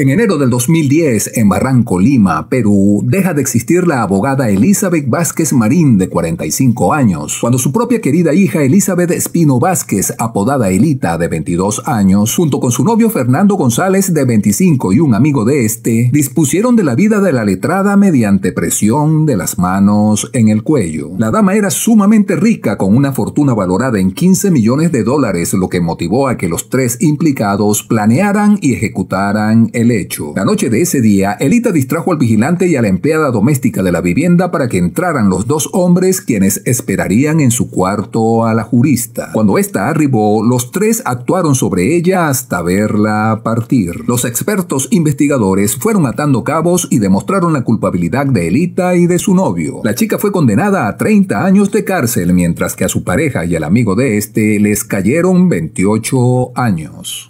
En enero del 2010, en Barranco, Lima, Perú, deja de existir la abogada Elizabeth Vázquez Marín, de 45 años, cuando su propia querida hija Elizabeth Espino Vázquez, apodada Elita, de 22 años, junto con su novio Fernando González, de 25 y un amigo de este, dispusieron de la vida de la letrada mediante presión de las manos en el cuello. La dama era sumamente rica, con una fortuna valorada en 15 millones de dólares, lo que motivó a que los tres implicados planearan y ejecutaran el hecho. La noche de ese día, Elita distrajo al vigilante y a la empleada doméstica de la vivienda para que entraran los dos hombres quienes esperarían en su cuarto a la jurista. Cuando ésta arribó, los tres actuaron sobre ella hasta verla partir. Los expertos investigadores fueron atando cabos y demostraron la culpabilidad de Elita y de su novio. La chica fue condenada a 30 años de cárcel, mientras que a su pareja y al amigo de este les cayeron 28 años.